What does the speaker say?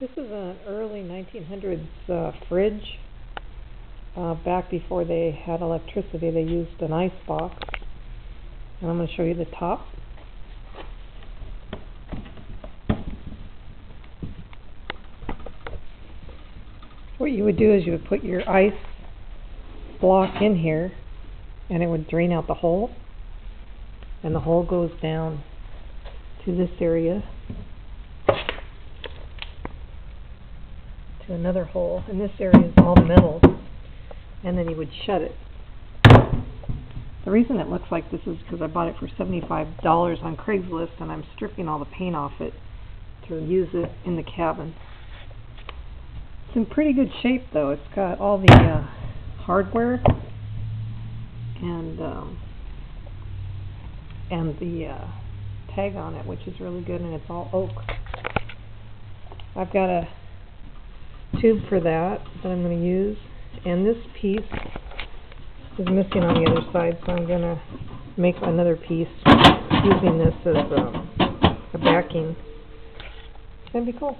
This is an early nineteen hundreds, uh, fridge. Uh, back before they had electricity, they used an ice box. And I'm gonna show you the top. What you would do is you would put your ice block in here, and it would drain out the hole. And the hole goes down to this area. To another hole, and this area is all metal, and then you would shut it. The reason it looks like this is because I bought it for seventy-five dollars on Craigslist, and I'm stripping all the paint off it to use it in the cabin. It's in pretty good shape, though. It's got all the, uh, hardware and, um, and the, uh, tag on it, which is really good, and it's all oak. I've got a tube for that that I'm gonna use, and this piece is missing on the other side, so I'm gonna make another piece using this as, um, a backing. Gonna be cool.